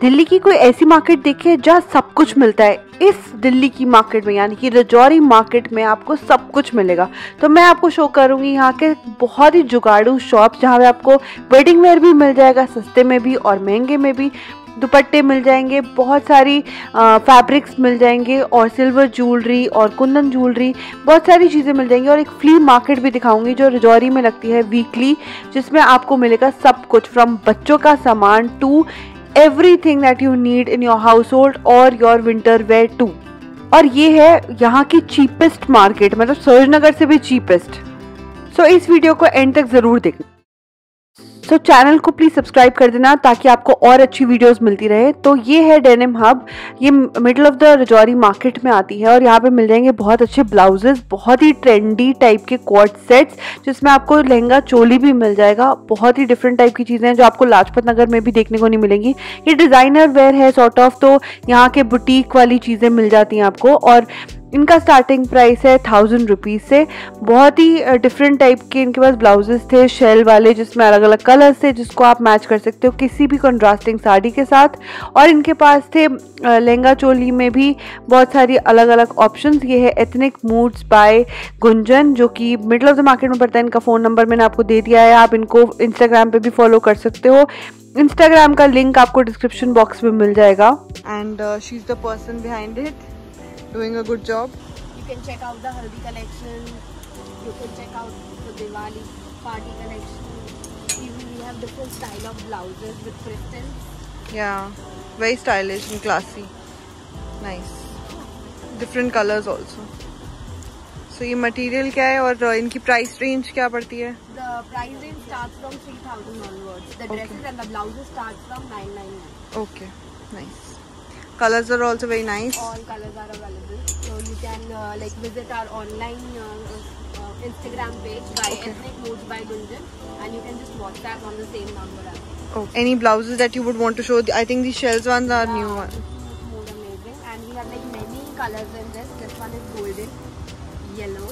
दिल्ली की कोई ऐसी मार्केट देखिए जहाँ सब कुछ मिलता है। इस दिल्ली की मार्केट में, यानी कि रजौरी मार्केट में आपको सब कुछ मिलेगा। तो मैं आपको शो करूँगी यहाँ के बहुत ही जुगाड़ू शॉप जहाँ पे आपको वेडिंग वेयर भी मिल जाएगा, सस्ते में भी और महँगे में भी। दुपट्टे मिल जाएँगे, बहुत सारी फैब्रिक्स मिल जाएँगे और सिल्वर ज्वेलरी और कुंदन ज्वेलरी बहुत सारी चीज़ें मिल जाएँगी। और एक फ्ली मार्केट भी दिखाऊँगी जो रजौरी में लगती है वीकली जिसमें आपको मिलेगा सब कुछ फ्रॉम बच्चों का सामान to everything that you need in your household और योर विंटर वेयर टू और ये है यहाँ की चीपेस्ट मार्केट मतलब सूरजनगर से भी चीपेस्ट सो so, इस वीडियो को एंड तक ज़रूर देखना। सो so, चैनल को प्लीज़ सब्सक्राइब कर देना ताकि आपको और अच्छी वीडियोस मिलती रहे। तो ये है डेनिम हब ये middle of the Rajouri market में आती है और यहाँ पे मिल जाएँगे बहुत अच्छे ब्लाउजेस बहुत ही ट्रेंडी टाइप के कोट सेट्स जिसमें आपको लहंगा चोली भी मिल जाएगा। बहुत ही डिफरेंट टाइप की चीज़ें हैं जो आपको लाजपत नगर में भी देखने को नहीं मिलेंगी। ये डिज़ाइनर वेयर है सॉर्ट ऑफ़ तो यहाँ के बुटीक वाली चीज़ें मिल जाती हैं आपको और इनका स्टार्टिंग प्राइस है थाउज़ेंड रुपीज़ से। बहुत ही डिफरेंट टाइप के इनके पास ब्लाउजेस थे शेल वाले जिसमें अलग अलग कलर्स थे, जिसको आप मैच कर सकते हो किसी भी कंट्रास्टिंग साड़ी के साथ। और इनके पास थे लहंगा चोली में भी बहुत सारी अलग अलग ऑप्शंस ये है एथनिक मूड्स बाय गुंजन जो कि मिडल ऑफ़ द मार्केट में पड़ता है। इनका फ़ोन नंबर मैंने आपको दे दिया है। आप इनको इंस्टाग्राम पे भी फॉलो कर सकते हो। इंस्टाग्राम का लिंक आपको डिस्क्रिप्शन बॉक्स में मिल जाएगा। And she is the person behind it doing a good job. You can check out the Haldi collection. You can check out the Diwali party collection. We have different style of blouses with crystals. Yeah, very stylish and classy. Nice. Different colors also. So ये material क्या है और इनकी price range क्या पड़ती है The price range starts from 3000 onwards. The dresses okay. and the blouses start from 999. Okay, nice. Colors are also very nice. All colors are available. So you can uh, like visit our online uh, uh, instagram page by okay. ethnic moods by gunjan and you can just whatsapp on the same number oh any blouses that you would want to show? I think these shells ones are yeah, new ones more amazing. And we have like many colors in this. This one is golden yellow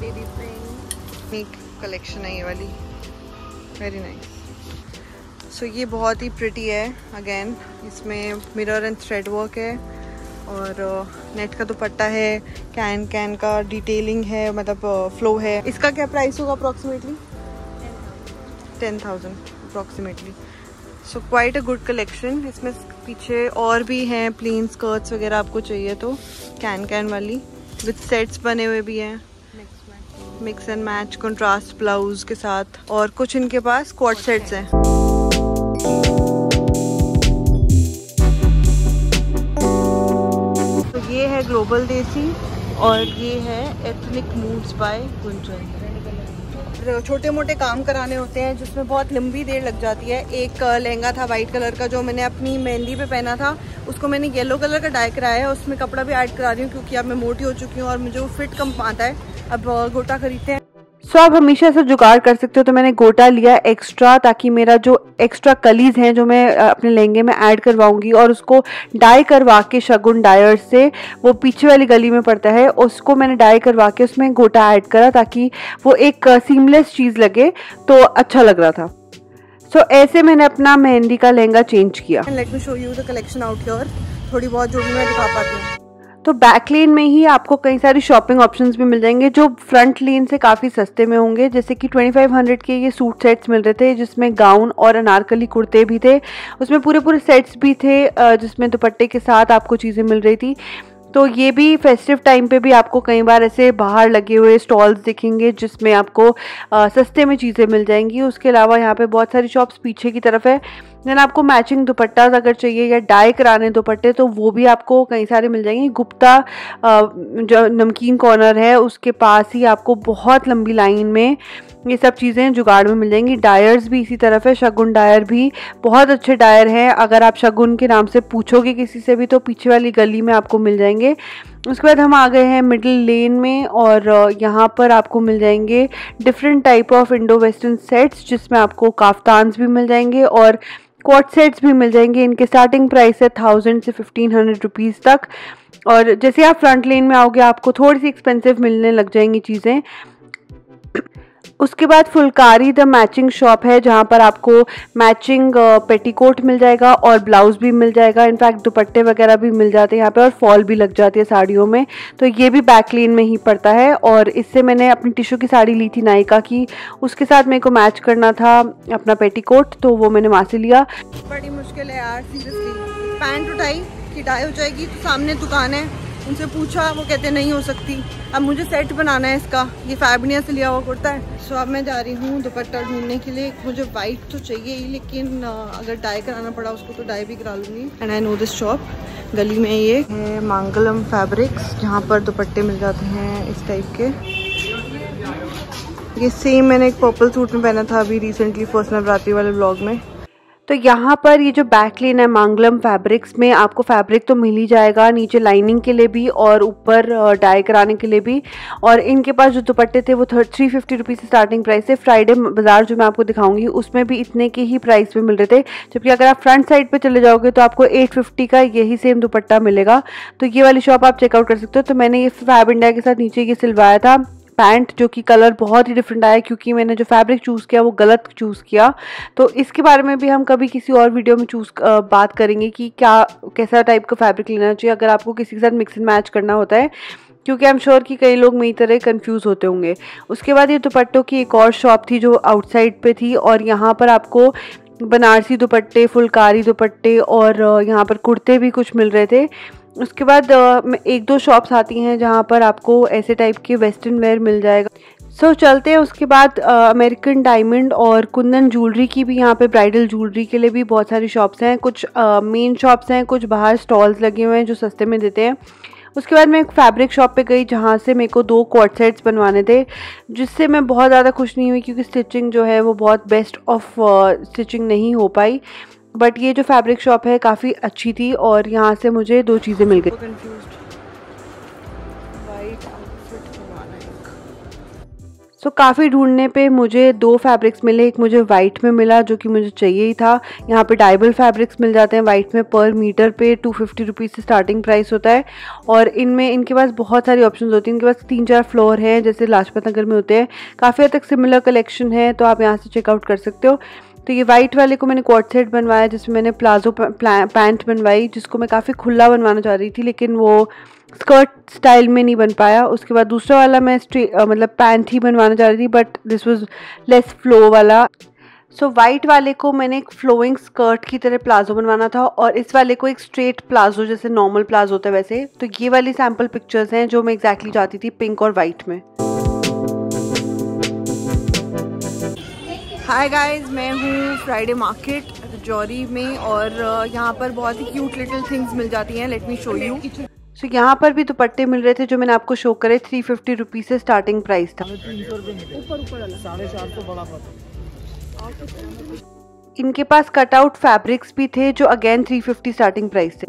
baby pink. Make collection hai ye wali. Very nice so so, ये बहुत ही pretty है again इसमें mirror and thread work है और net uh, का दुपट्टा है can can का डिटेलिंग है मतलब फ्लो uh, है। इसका क्या प्राइस होगा approximately ten thousand approximately so quite a good collection इसमें पीछे और भी हैं प्लेन स्कर्ट्स वगैरह आपको चाहिए तो कैन कैन वाली विथ सेट्स बने हुए भी हैं। Mix and match contrast blouse के साथ और कुछ इनके पास क्वाड सेट्स हैं। है ग्लोबल देसी और ये है एथनिक मूड्स बाय गुंजन। छोटे मोटे काम कराने होते हैं, जिसमें बहुत लंबी देर लग जाती है। एक लहंगा था वाइट कलर का, जो मैंने अपनी मेहंदी पे पहना था, उसको मैंने येलो कलर का डाई कराया है। उसमें कपड़ा भी ऐड करा रही हूँ, क्योंकि अब मैं मोटी हो चुकी हूँ और मुझे वो फिट कम आता है। अब गोटा खरीदते हैं। सो आप हमेशा से जुगाड़ कर सकते हो तो मैंने गोटा लिया एक्स्ट्रा ताकि मेरा जो एक्स्ट्रा कलीज हैं जो मैं अपने लहंगे में ऐड करवाऊँगी और उसको डाई करवा के शगुन डायर से वो पीछे वाली गली में पड़ता है उसको मैंने डाई करवा के उसमें गोटा ऐड करा ताकि वो एक सीमलेस चीज़ लगे तो अच्छा लग रहा था। सो so, ऐसे मैंने अपना मेहंदी का लहंगा चेंज किया। Let me show you the collection out your थोड़ी बहुत जो भी मैं दिखा पाती हूँ। तो बैक लेन में ही आपको कई सारी शॉपिंग ऑप्शंस भी मिल जाएँगे जो फ्रंट लेन से काफ़ी सस्ते में होंगे। जैसे कि 2500 के ये सूट सेट्स मिल रहे थे जिसमें गाउन और अनारकली कुर्ते भी थे। उसमें पूरे पूरे सेट्स भी थे जिसमें दुपट्टे के साथ आपको चीज़ें मिल रही थी। तो ये भी फेस्टिव टाइम पे भी आपको कई बार ऐसे बाहर लगे हुए स्टॉल्स दिखेंगे जिसमें आपको आ, सस्ते में चीज़ें मिल जाएँगी। उसके अलावा यहाँ पे बहुत सारी शॉप्स पीछे की तरफ़ है। देन आपको मैचिंग दुपट्टा अगर चाहिए या डाई कराने दुपट्टे तो वो भी आपको कई सारे मिल जाएँगे। गुप्ता जो नमकीन कॉर्नर है, उसके पास ही आपको बहुत लंबी लाइन में ये सब चीज़ें जुगाड़ में मिल जाएँगी। डायर्स भी इसी तरफ़ है शगुन डायर भी। बहुत अच्छे डायर हैं। अगर आप शगुन के नाम से पूछोगे किसी से भी तो पीछे वाली गली में आपको मिल जाएँगे। उसके बाद हम आ गए हैं मिडिल लेन में, और यहाँ पर आपको मिल जाएँगे different type of Indo western sets जिसमें आपको काफ्तान्स भी मिल जाएँगे, और क्वाड सेट्स भी मिल जाएँगे। इनके स्टार्टिंग प्राइस है थाउज़ेंड से फिफ्टीन हंड्रेड रुपीज़ तक। और जैसे आप फ्रंट लेन में आओगे, आपको थोड़ी सी एक्सपेंसिव मिलने लग जाएँगी चीज़ें। उसके बाद फुलकारी द मैचिंग शॉप है, जहाँ पर आपको मैचिंग पेटीकोट मिल जाएगा और ब्लाउज भी मिल जाएगा। इनफैक्ट दुपट्टे वगैरह भी मिल जाते हैं यहाँ पे और फॉल भी लग जाती है साड़ियों में। तो ये भी बैक बैकलीन में ही पड़ता है और इससे मैंने अपनी टिशू की साड़ी ली थी नायका की। उसके साथ मेरे को मैच करना था अपना पेटीकोट तो वो मैंने वहाँ से लिया। बड़ी मुश्किल है यार सीरियसली पैंट उठाई कि डाई हो जाएगी तो सामने दुकान है। उनसे पूछा, वो कहते, नहीं हो सकती। अब मुझे सेट बनाना है इसका। ये फैबनिया से लिया हुआ कुर्ता है। सो अब मैं जा रही हूँ दुपट्टा ढूँढने के लिए। मुझे वाइट तो चाहिए ही, लेकिन अगर डाई कराना पड़ा उसको तो डाई भी करा लूँगी। And I know this shop गली में ये है मांगलम फैब्रिक्स जहाँ पर दुपट्टे मिल जाते हैं इस टाइप के। ये सेम मैंने एक पर्पल सूट में पहना था अभी रिसेंटली फ़र्स्ट नवरात्रि वाले ब्लॉग में। तो यहाँ पर ये जो बैक लेन है मांगलम फैब्रिक्स में आपको फैब्रिक तो मिल ही जाएगा नीचे लाइनिंग के लिए भी और ऊपर डाई कराने के लिए भी। और इनके पास जो दुपट्टे थे वो थ्री फिफ्टी रुपीज़ से स्टार्टिंग प्राइस है फ्राइडे बाज़ार जो मैं आपको दिखाऊँगी, उसमें भी इतने के ही प्राइस में मिल रहे थे। जबकि अगर आप फ्रंट साइड पर चले जाओगे तो आपको एट फिफ्टी का यही सेम दुपट्टा मिलेगा। तो ये वाली शॉप आप चेकआउट कर सकते हो। तो मैंने ये फैब इंडिया के साथ नीचे ये सिलवाया था। पैंट जो कि कलर बहुत ही डिफरेंट आया क्योंकि मैंने जो फैब्रिक चूज़ किया, वो गलत चूज़ किया। तो इसके बारे में भी हम कभी किसी और वीडियो में चूज़ बात करेंगे कि क्या, कैसा टाइप का फैब्रिक लेना चाहिए, अगर आपको किसी के साथ मिक्स एंड मैच करना होता है, क्योंकि आई एम श्योर कि कई लोग मेरी तरह कंफ्यूज होते होंगे। उसके बाद ये दुपट्टों की एक और शॉप थी जो आउटसाइड पे थी, और यहाँ पर आपको बनारसी दुपट्टे, फुलकारी दुपट्टे और यहाँ पर कुर्ते भी कुछ मिल रहे थे। उसके बाद एक दो शॉप्स आती हैं जहाँ पर आपको ऐसे टाइप के वेस्टर्न वेयर मिल जाएगा। सो so, चलते हैं उसके बाद अमेरिकन डायमंड और कुंदन ज्वेलरी की भी यहाँ पे ब्राइडल ज्वेलरी के लिए भी बहुत सारी शॉप्स हैं। कुछ मेन शॉप्स हैं कुछ बाहर स्टॉल्स लगे हुए हैं जो सस्ते में देते हैं। उसके बाद मैं एक फैब्रिक शॉप पे गई जहाँ से मेरे को दो कॉट सेट्स बनवाने थे जिससे मैं बहुत ज़्यादा खुश नहीं हुई क्योंकि स्टिचिंग जो है वो बहुत बेस्ट ऑफ़ स्टिचिंग नहीं हो पाई। बट ये जो फैब्रिक शॉप है काफ़ी अच्छी थी और यहाँ से मुझे दो चीज़ें मिल गई। सो so, काफ़ी ढूँढने पे मुझे दो फैब्रिक्स मिले। एक मुझे वाइट में मिला जो कि मुझे चाहिए ही था। यहाँ पे डाइबल फैब्रिक्स मिल जाते हैं। वाइट में पर मीटर पे टू फिफ्टी रुपीज़ से स्टार्टिंग प्राइस होता है। और इनमें इनके पास बहुत सारी ऑप्शन होती हैं। इनके पास तीन चार फ्लोर हैं जैसे लाजपत नगर में होते हैं। काफ़ी हद तक सिमिलर कलेक्शन है तो आप यहाँ से चेकआउट कर सकते हो। तो ये वाइट वाले को मैंने कॉट सेट बनवाया जिसमें मैंने प्लाजो पैंट बनवाई जिसको मैं काफ़ी खुला बनवाना चाह रही थी लेकिन वो स्कर्ट स्टाइल में नहीं बन पाया। उसके बाद दूसरा वाला मैं मतलब पैंट ही बनवाना चाह रही थी but this was less flow वाला। सो so, वाइट वाले को मैंने एक फ्लोइंग स्कर्ट की तरह प्लाजो बनवाना था और इस वाले को एक स्ट्रेट प्लाजो जैसे नॉर्मल प्लाजो होता है वैसे। तो ये वाली सैंपल पिक्चर्स हैं जो मैं एग्जैक्टली exactly चाहती थी पिंक और वाइट में। हाय गाइस मैं हूँ फ्राइडे मार्केट जौरी में और यहाँ पर बहुत ही क्यूट लिटिल थिंग्स मिल जाती हैं let me show you so यहाँ पर भी दुपट्टे मिल रहे थे जो मैंने आपको शो करे थ्री फिफ्टी रुपीज़ से स्टार्टिंग प्राइस था। इनके पास कटआउट फैब्रिक्स भी थे, जो again three fifty starting price थे।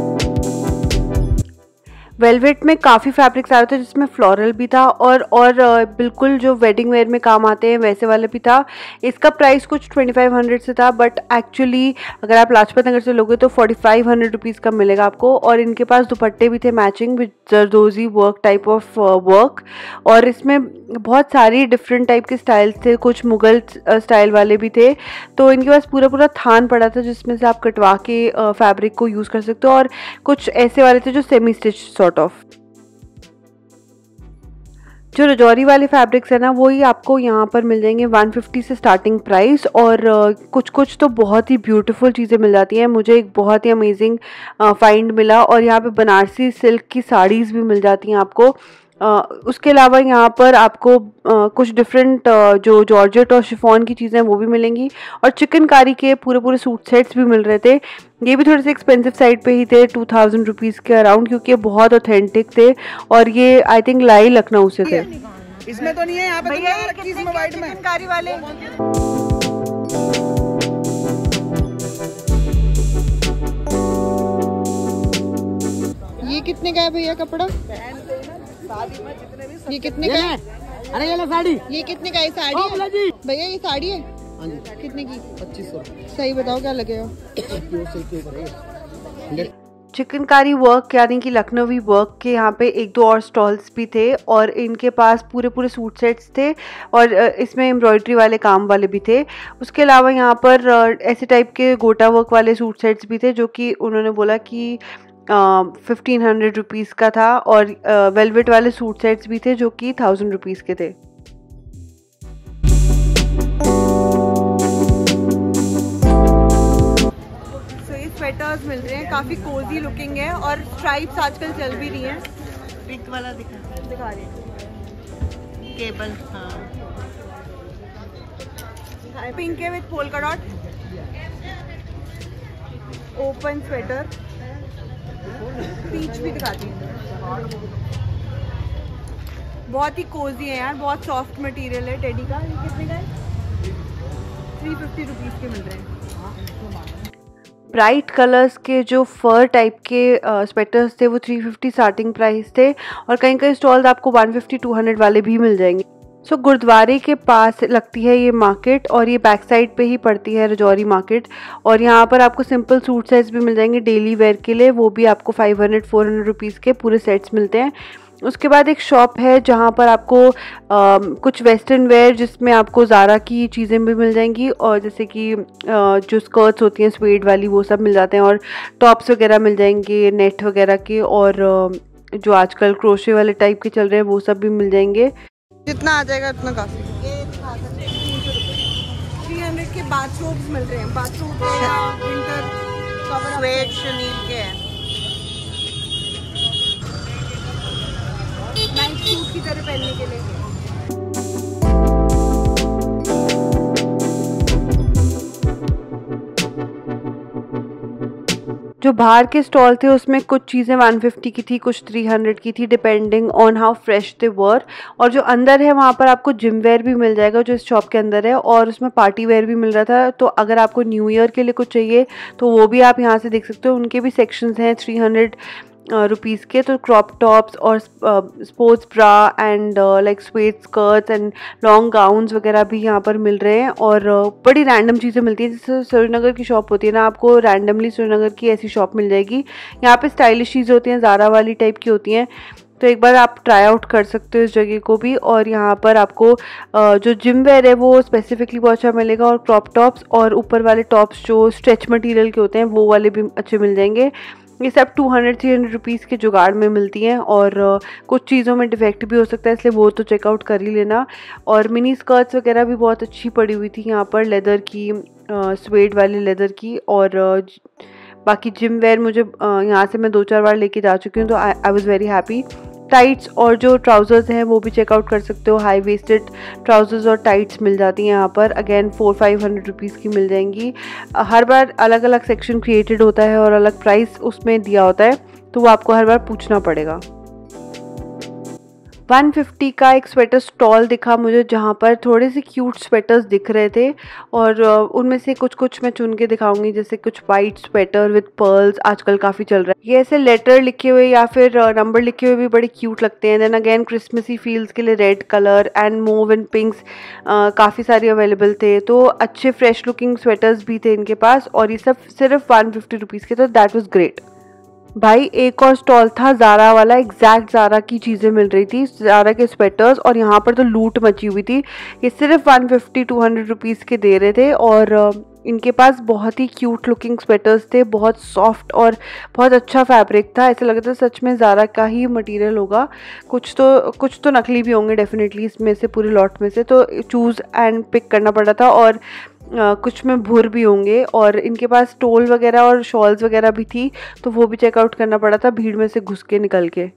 वेलवेट में काफ़ी फैब्रिक्स आए थे जिसमें फ्लोरल भी था और और बिल्कुल जो वेडिंग वेयर में काम आते हैं वैसे वाले भी था। इसका प्राइस कुछ ट्वेंटी फाइव हंड्रेड से था बट एक्चुअली अगर आप लाजपत नगर से लोगे तो फोर्टी फाइव हंड्रेड रुपीज़ का मिलेगा आपको। और इनके पास दुपट्टे भी थे matching with zardozi work type of work और इसमें बहुत सारी डिफरेंट टाइप के स्टाइल्स थे, कुछ मुगल स्टाइल वाले भी थे। तो इनके पास पूरा पूरा थान पड़ा था जिसमें से आप कटवा के फैब्रिक को यूज़ कर सकते हो। और कुछ ऐसे वाले थे जो सेमी स्टिच सॉर्ट ऑफ़ जो रजौरी वाले फैब्रिक्स है ना, वही आपको यहाँ पर मिल जाएँगे 150 से स्टार्टिंग प्राइस और कुछ कुछ तो बहुत ही ब्यूटीफुल चीज़ें मिल जाती हैं। मुझे एक बहुत ही अमेजिंग फाइंड मिला और यहाँ पे बनारसी सिल्क की साड़ीज़ भी मिल जाती हैं आपको। उसके अलावा यहाँ पर आपको आ, कुछ डिफरेंट जो जॉर्जेट और शिफॉन की चीज़ें वो भी मिलेंगी। और चिकनकारी के पूरे पूरे सूट सेट्स भी मिल रहे थे। ये भी थोड़े से एक्सपेंसिव साइड पे ही थे टू थाउज़ेंड रुपीज़ के अराउंड क्योंकि ये बहुत ऑथेंटिक थे। और ये आई थिंक लाई लखनऊ से थे। इसमें तो नहीं है यहाँ पे चिकनकारी वाले? ये कितने का है भैया कपड़ा? ये कितने का है? अरे ये साड़ी। ये कितने का है साड़ी? भैया ये साड़ी है। हाँ कितने की? पच्चीस सौ। सही बताओ क्या लगेगा चिकनकारी वर्क यानी कि लखनवी वर्क के यहाँ पे एक दो और स्टॉल्स भी थे और इनके पास पूरे पूरे सूट सेट्स थे और इसमें एम्ब्रॉयडरी वाले काम वाले भी थे। उसके अलावा यहाँ पर ऐसे टाइप के गोटा वर्क वाले सूट सेट्स भी थे जो कि उन्होंने बोला कि फिफ्टीन हंड्रेड रुपीज़ का था और वेलवेट वाले सूट सेट्स भी थे जो कि थाउज़ेंड रुपीज़ के थे। स्वेटर्स मिल रहे हैं काफ़ी कोजी लुकिंग है और स्ट्राइप्स आजकल चल भी रही हैं। पिंक वाला दिखा। दिखा रही हैं। केबल हाँ। पिंक है विथ पोल का डॉट ओपन स्वेटर पीच भी दिखाती हूँ। बहुत ही कोजी है यार, बहुत सॉफ्ट मटेरियल है टेडी का। ये कितने का है? थ्री फिफ्टी रुपीज़ के मिल रहे हैं। ब्राइट कलर्स के जो फर टाइप के स्वेटर्स थे, वो 350 स्टार्टिंग प्राइस थे और कहीं कहीं स्टॉल्स आपको 150 200 वाले भी मिल जाएँगे। सो so, गुरुद्वारे के पास लगती है ये मार्केट और ये बैक साइड पे ही पड़ती है रजौरी मार्केट और यहाँ पर आपको सिंपल सूट सेट्स भी मिल जाएँगे डेली वेयर के लिए वो भी आपको 500 400 रुपीज़ के पूरे सेट्स मिलते हैं। उसके बाद एक शॉप है जहाँ पर आपको आ, कुछ वेस्टर्न वेयर जिसमें आपको ज़ारा की चीज़ें भी मिल जाएँगी और जैसे कि जो स्कर्ट्स होती हैं स्वेड वाली वो सब मिल जाते हैं और टॉप्स वगैरह मिल जाएँगे नेट वगैरह के और जो आजकल क्रोशे वाले टाइप के चल रहे हैं वो सब भी मिल जाएँगे। जितना आ जाएगा उतना काफ़ी। थ्री हंड्रेड के बाथरूम्स मिल रहे हैं। बाथरूम विंटर कवर के हैं। नाइट सूट की तरह पहनने के लिए। जो बाहर के स्टॉल थे, उसमें कुछ चीज़ें 150 की थी, कुछ 300 की थी depending on how fresh they were और जो अंदर है, वहाँ पर आपको जिम वेयर भी मिल जाएगा, जो इस शॉप के अंदर है, और उसमें पार्टी वेयर भी मिल रहा था। तो अगर आपको न्यू ईयर के लिए कुछ चाहिए तो वो भी आप यहाँ से देख सकते हो। उनके भी सेक्शंस हैं 300 रुपीज़ के तो क्रॉप टॉप्स और sports bra and like sweat skirts and long gowns वगैरह भी यहाँ पर मिल रहे हैं और uh, बड़ी रैंडम चीज़ें मिलती हैं। जैसे श्रीनगर की शॉप होती है ना आपको रैंडमली श्रीनगर की ऐसी शॉप मिल जाएगी। यहाँ पे स्टाइलिश चीज़ें होती हैं ज़ारा वाली टाइप की होती हैं। तो एक बार आप ट्राई आउट कर सकते हो इस जगह को भी और यहाँ पर आपको जो जिम वेयर है वो स्पेसिफिकली बहुत अच्छा मिलेगा और क्रॉप टॉप्स और ऊपर वाले टॉप्स जो स्ट्रेच मटेरियल के होते हैं वो वाले भी अच्छे मिल जाएँगे। ये सब two hundred three hundred rupees के जुगाड़ में मिलती हैं और कुछ चीज़ों में डिफेक्ट भी हो सकता है, इसलिए वो तो चेकआउट कर ही लेना। और मिनी स्कर्ट्स वगैरह भी बहुत अच्छी पड़ी हुई थी यहाँ पर लेदर की स्वेड वाली लेदर की और बाकी जिम वेयर मुझे यहाँ से मैं दो चार बार लेके जा चुकी हूँ तो I was very happy tights और जो ट्राउज़र्स हैं, वो भी चेकआउट कर सकते हो। हाई वेस्टेड ट्राउज़र्स और टाइट्स मिल जाती हैं यहाँ पर। Again four five hundred rupees की मिल जाएँगी। हर बार अलग अलग सेक्शन क्रिएटेड होता है और अलग प्राइस उसमें दिया होता है तो वो आपको हर बार पूछना पड़ेगा। 150 का एक स्वेटर स्टॉल दिखा मुझे, जहाँ पर थोड़े से क्यूट स्वेटर्स दिख रहे थे। और उनमें से कुछ कुछ मैं चुन के दिखाऊँगी, जैसे कुछ वाइट स्वेटर विद पर्ल्स आजकल काफ़ी चल रहा है। ये ऐसे लेटर लिखे हुए या फिर नंबर लिखे हुए भी बड़े क्यूट लगते हैं। देन अगेन क्रिसमसी फील्स के लिए red colour and mauve and pinks काफ़ी सारे अवेलेबल थे। तो अच्छे फ्रेश लुकिंग स्वेटर्स भी थे इनके पास, और ये सब सिर्फ़ वन फिफ्टी रुपीज़ के तो दैट वॉज़ ग्रेट भाई, एक और स्टॉल था ज़ारा वाला एग्जैक्ट ज़ारा की चीज़ें मिल रही थी ज़ारा के स्वेटर्स और यहाँ पर तो लूट मची हुई थी। ये सिर्फ़ 150 200 रुपीज़ के दे रहे थे और इनके पास बहुत ही क्यूट लुकिंग स्वेटर्स थे, बहुत सॉफ्ट और बहुत अच्छा फैब्रिक था। ऐसा लग रहा था सच में ज़ारा का ही मटेरियल होगा। कुछ तो कुछ तो नकली भी होंगे डेफिनेटली इसमें से, पूरे लॉट में से। तो चूज़ एंड पिक करना पड़ा था और कुछ में भुर भी होंगे और इनके पास टोल वगैरह और शॉल्स वगैरह भी थी तो वो भी चेकआउट करना पड़ा था भीड़ में से घुस के निकल के।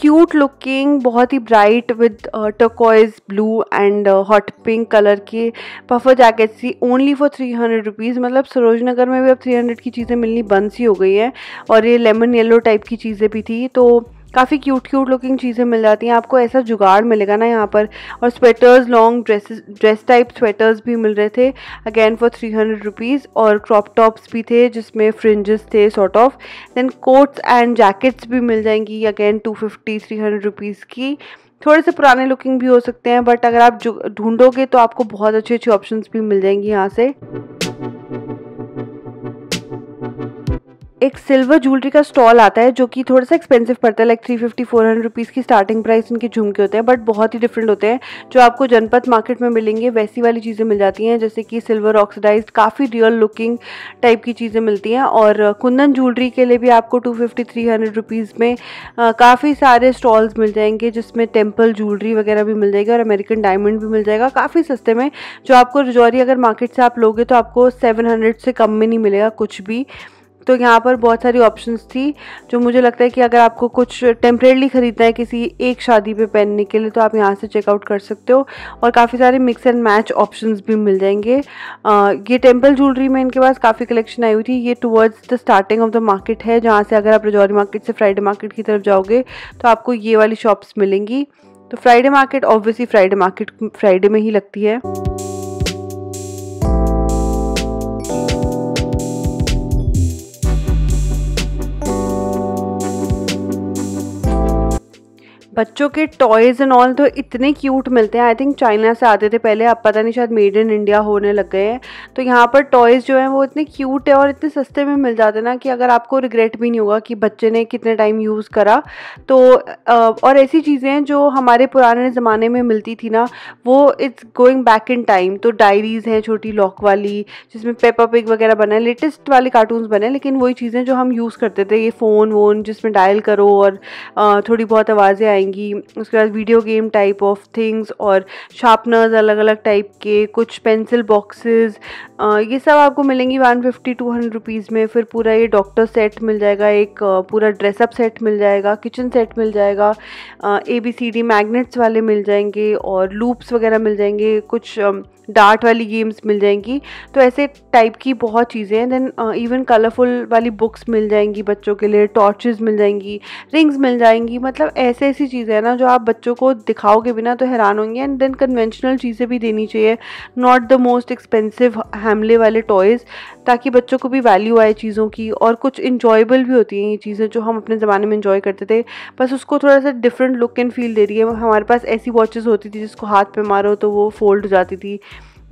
क्यूट लुकिंग बहुत ही bright with turquoise blue and hot pink colour के पफर जैकेट थी only for three hundred rupees मतलब सरोज नगर में भी अब थ्री हंड्रेड की चीज़ें मिलनी बंद सी हो गई हैं और ये लेमन येलो टाइप की चीज़ें भी थी तो काफ़ी क्यूट क्यूट लुकिंग चीज़ें मिल जाती हैं। आपको ऐसा जुगाड़ मिलेगा ना यहाँ पर। और sweaters long dresses dress type sweaters भी मिल रहे थे। Again for three hundred rupees और क्रॉप टॉप्स भी थे, जिसमें फ्रिंजेस थे sort of then coats and jackets भी मिल जाएँगी। Again two fifty three hundred rupees की। थोड़े से पुराने लुकिंग भी हो सकते हैं बट अगर आप ढूंढोगे तो आपको बहुत अच्छी अच्छी ऑप्शंस भी मिल जाएँगी यहाँ से। एक सिल्वर ज्वेलरी का स्टॉल आता है, जो कि थोड़ा सा एक्सपेंसिव पड़ता है like three fifty four hundred rupees की स्टार्टिंग प्राइस इनके झुमके होते हैं बट बहुत ही डिफरेंट होते हैं, जो आपको जनपद मार्केट में मिलेंगे, वैसी वाली चीज़ें मिल जाती हैं, जैसे कि सिल्वर ऑक्सीडाइज काफ़ी रियल लुकिंग टाइप की चीज़ें मिलती हैं, और कुंदन ज्वेलरी के लिए भी आपको two fifty three hundred rupees में काफ़ी सारे स्टॉल्स मिल जाएँगे, जिसमें टेंपल ज्वेलरी वगैरह भी मिल जाएगी और अमेरिकन डायमंड भी मिल जाएगा, काफ़ी सस्ते में, जो आपको रजौरी अगर मार्केट से आप लोगे तो आपको सेवन हंड्रेड से कम में नहीं मिलेगा कुछ भी। तो यहाँ पर बहुत सारी ऑप्शंस थी जो मुझे लगता है कि अगर आपको कुछ टेम्परेली ख़रीदना है किसी एक शादी पे पहनने के लिए तो आप यहाँ से चेकआउट कर सकते हो और काफ़ी सारे मिक्स एंड मैच ऑप्शंस भी मिल जाएँगे। आ, ये टेंपल ज्वेलरी में इनके पास काफ़ी कलेक्शन आई हुई थी। ये towards the starting of the market है जहाँ से अगर आप रजौरी मार्केट से फ्राइडे मार्केट की तरफ़ जाओगे तो आपको ये वाली शॉप्स मिलेंगी। तो Friday market obviously Friday market Friday में ही लगती है। बच्चों के टॉयज़ एंड ऑल तो इतने क्यूट मिलते हैं। आई थिंक चाइना से आते थे पहले, अब पता नहीं, शायद मेड इन इंडिया होने लग गए हैं। तो यहाँ पर टॉयज़ जो हैं, वो इतने क्यूट है और इतने सस्ते में मिल जाते हैं ना कि अगर आपको रिग्रेट भी नहीं होगा कि बच्चे ने कितने टाइम यूज़ करा। तो और ऐसी चीज़ें जो हमारे पुराने ज़माने में मिलती थी ना, वो it's going back in time तो डायरीज़ हैं, छोटी लॉक वाली, जिसमें पेपर पिक वगैरह बना लेटेस्ट वाले कार्टून्स बने, लेकिन वही चीज़ें जो हम यूज़ करते थे, ये फ़ोन वोन जिसमें डायल करो और थोड़ी बहुत आवाज़ें आई। आएँगी उसके बाद video game type of things और शार्पनर्स अलग अलग टाइप के, कुछ पेंसिल बॉक्सेस ये सब आपको मिलेंगी वन फिफ्टी टू हंड्रेड में। फिर पूरा ये डॉक्टर सेट मिल जाएगा, एक पूरा ड्रेसअप सेट मिल जाएगा किचन सेट मिल जाएगा A B C D magnets वाले मिल जाएँगे और लूप्स वगैरह मिल जाएँगे, कुछ डार्ट वाली गेम्स मिल जाएँगी। तो ऐसे टाइप की बहुत चीज़ें हैं। देन इवन कलरफुल वाली बुक्स मिल जाएँगी बच्चों के लिए टॉर्चेस मिल जाएँगी रिंग्स मिल जाएँगी। मतलब ऐसे ऐसी चीज़ें हैं ना, जो आप बच्चों को दिखाओगे बिना तो हैरान होंगे। एंड देन कन्वेंशनल चीज़ें भी देनी चाहिए। Not the most expensive Hamleys वाले टॉयज़ ताकि बच्चों को भी वैल्यू आए चीज़ों की। और कुछ इन्जॉयबल भी होती हैं ये चीज़ें, जो हम अपने ज़माने में इन्जॉय करते थे। बस उसको थोड़ा सा डिफरेंट लुक एंड फील दे रही है। हमारे पास ऐसी वॉचेज़ होती थी, जिसको हाथ पे मारो तो वो फोल्ड हो जाती थी।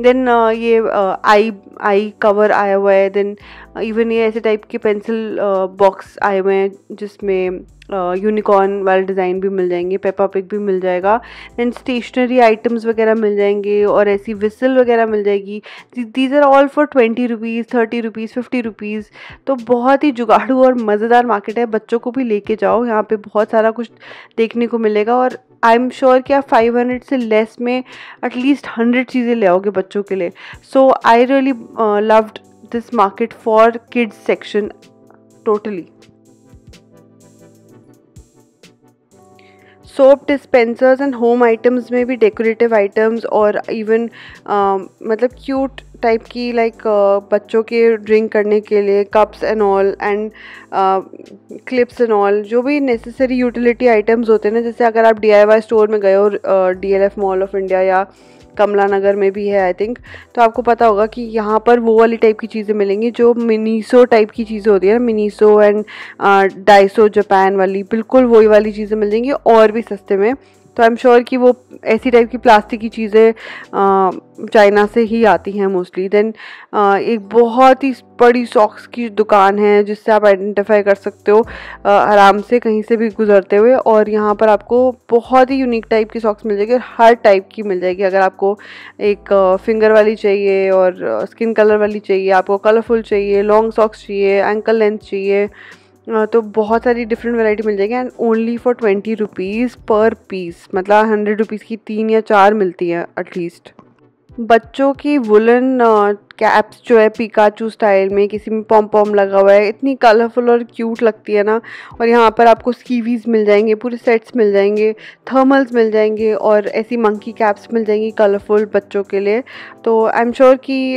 देन uh, ये आई आई कवर आया हुआ है. देन इवन ये ऐसे टाइप के पेंसिल बॉक्स आए हुए हैं जिसमें यूनिकॉर्न uh, वाले डिज़ाइन भी मिल जाएँगे पेपा पिक भी मिल जाएगा. देन स्टेशनरी आइटम्स वगैरह मिल जाएँगे और ऐसी विसल वगैरह मिल जाएगी. These are all for twenty rupees thirty rupees fifty rupees तो बहुत ही जुगाड़ू और मज़ेदार मार्केट है. बच्चों को भी लेके जाओ. यहाँ पे बहुत सारा कुछ देखने को मिलेगा और आई एम श्योर कि आप फाइव हंड्रेड से लेस में एटलीस्ट हंड्रेड चीज़ें ले आओगे बच्चों के लिए। So I really loved this market for kids section totally soap dispensers and home items में भी डेकोरेटिव आइटम्स और इवन uh, मतलब क्यूट टाइप की लाइक like, uh, बच्चों के ड्रिंक करने के लिए cups and all and clips and all जो भी नेसेसरी यूटिलिटी आइटम्स होते हैं ना जैसे अगर आप डीआईवाई स्टोर में गए हो D L mall of India या कमला नगर में भी है आई थिंक तो आपको पता होगा कि यहाँ पर वो वाली टाइप की चीज़ें मिलेंगी जो मिनीसो टाइप की चीज़ें होती है ना मिनीसो एंड डाइसो जापान वाली बिल्कुल वही वाली चीज़ें मिल जाएँगी और भी सस्ते में। तो आई एम श्योर कि वो ऐसी टाइप की प्लास्टिक की चीज़ें चाइना से ही आती हैं मोस्टली देन एक बहुत ही बड़ी सॉक्स की दुकान है जिससे आप आइडेंटिफाई कर सकते हो आराम से कहीं से भी गुजरते हुए और यहाँ पर आपको बहुत ही यूनिक टाइप की सॉक्स मिल जाएगी और हर टाइप की मिल जाएगी. अगर आपको एक फिंगर वाली चाहिए और स्किन कलर वाली चाहिए, आपको कलरफुल चाहिए लॉन्ग सॉक्स चाहिए एंकल लेंथ चाहिए तो बहुत सारी डिफरेंट वैरायटी मिल जाएगी and only for twenty rupees per piece मतलब हंड्रेड रुपीज़ की तीन या चार मिलती हैं एटलीस्ट बच्चों की वुलन कैप्स जो है पिकाचू स्टाइल में किसी में पॉम पॉम लगा हुआ है, इतनी कलरफुल और क्यूट लगती है ना। और यहाँ पर आपको स्कीवीज मिल जाएँगे, पूरे सेट्स मिल जाएँगे थर्मल्स मिल जाएँगे और ऐसी मंकी कैप्स मिल जाएँगी कलरफुल बच्चों के लिए। तो आई एम श्योर कि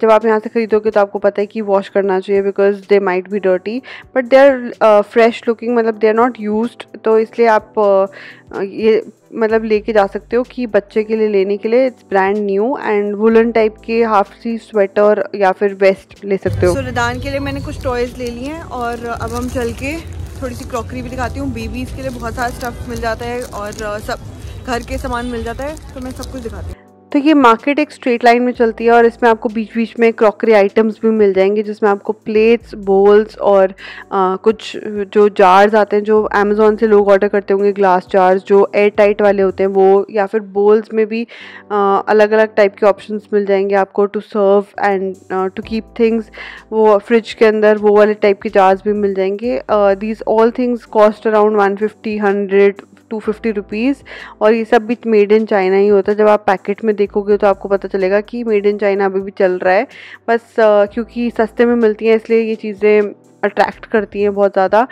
जब आप यहाँ से ख़रीदोगे तो आपको पता है कि वॉश करना चाहिए because they might be dirty but they are fresh looking मतलब दे आर नॉट यूज़ तो इसलिए आप ये मतलब लेके जा सकते हो कि बच्चे के लिए लेने के लिए it's brand new and woollen type के हाफ़ सी स्वेटर या फिर वेस्ट ले सकते हो। So, रदान के लिए मैंने कुछ टॉयज़ ले लिए हैं और अब हम चल के थोड़ी सी क्रॉकरी भी दिखाती हूँ। बेबीज़ के लिए बहुत सारा स्टफ़ मिल जाता है और सब घर के सामान मिल जाता है तो मैं सब कुछ दिखाती हूँ। तो ये मार्केट एक स्ट्रेट लाइन में चलती है और इसमें आपको बीच बीच में क्रॉकरी आइटम्स भी मिल जाएँगे जिसमें आपको प्लेट्स बोल्स और आ, कुछ जो जार्स आते हैं जो अमेज़ोन से लोग ऑर्डर करते होंगे ग्लास जार्स जो एयर टाइट वाले होते हैं वो या फिर बोल्स में भी आ, अलग अलग टाइप के ऑप्शन मिल जाएँगे आपको to serve and to keep things वो फ्रिज के अंदर वो वाले टाइप के जार्स भी मिल जाएँगे। These all things cost around one fifty hundred two fifty rupees और ये सब भी मेड इन चाइना ही होता है। जब आप पैकेट में देखोगे तो आपको पता चलेगा कि मेड इन चाइना अभी भी चल रहा है। बस क्योंकि सस्ते में मिलती हैं, इसलिए ये चीज़ें अट्रैक्ट करती हैं बहुत ज़्यादा।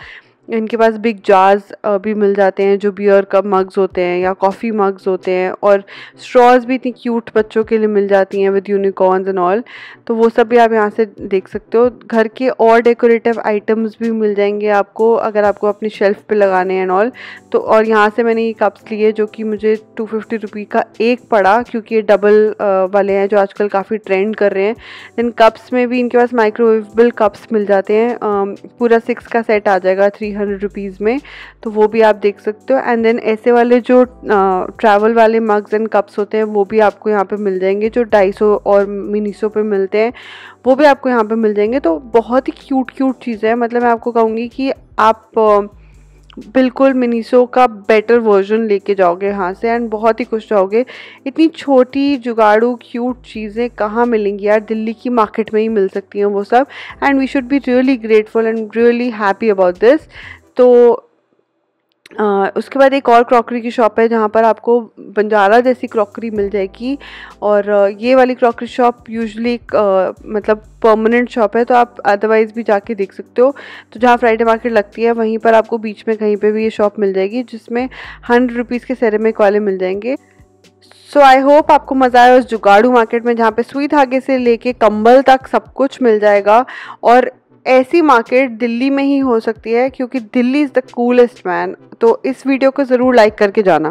इनके पास बिग जार्स भी मिल जाते हैं, जो बियर कप मग्स होते हैं या कॉफ़ी मग्स होते हैं और स्ट्रॉज भी इतनी क्यूट बच्चों के लिए मिल जाती हैं विद यूनिकॉर्न्स एंड ऑल तो वो सब भी आप यहाँ से देख सकते हो। घर के और डेकोरेटिव आइटम्स भी मिल जाएँगे आपको, अगर आपको अपनी शेल्फ पे लगाने एंड ऑल तो और यहाँ से मैंने ये कप्स लिए जो कि मुझे टू फिफ्टी का एक पड़ा, क्योंकि ये डबल वाले हैं जो आजकल काफ़ी ट्रेंड कर रहे हैं। देन कप्स में भी इनके पास माइक्रोवेबल कप्स मिल जाते हैं। पूरा सिक्स का सेट आ जाएगा थ्री हंड्रेड रुपीज़ में तो वो भी आप देख सकते हो। एंड देन ऐसे वाले जो ट्रैवल वाले मग्स एंड कप्स होते हैं, वो भी आपको यहाँ पे मिल जाएँगे, जो ढाई सौ और मिनीसो पे मिलते हैं, वो भी आपको यहाँ पे मिल जाएँगे। तो बहुत ही क्यूट क्यूट चीज़ें हैं। मतलब मैं आपको कहूँगी कि आप बिल्कुल मिनीसो का बेटर वर्जन लेके जाओगे यहाँ से एंड बहुत ही खुश रहोगे। इतनी छोटी, जुगाड़ू क्यूट चीज़ें कहाँ मिलेंगी यार? दिल्ली की मार्केट में ही मिल सकती हैं वो सब। And we should be really grateful and really happy about this तो आ, उसके बाद एक और क्रॉकरी की शॉप है जहाँ पर आपको बंजारा जैसी क्रॉकरी मिल जाएगी और ये वाली क्रॉकरी शॉप यूजुअली मतलब परमानेंट शॉप है तो आप अदरवाइज़ भी जाके देख सकते हो। तो जहाँ फ्राइडे मार्केट लगती है वहीं पर आपको बीच में कहीं पे भी ये शॉप मिल जाएगी जिसमें हंड्रेड रुपीज़ के सेरेमिक वाले मिल जाएँगे। सो आई होप आपको मज़ा आया उस जुगाड़ू मार्केट में जहाँ पे सुई धागे से लेके कंबल तक सब कुछ मिल जाएगा और ऐसी मार्केट दिल्ली में ही हो सकती है, क्योंकि Delhi is the coolest man तो इस वीडियो को ज़रूर लाइक करके जाना।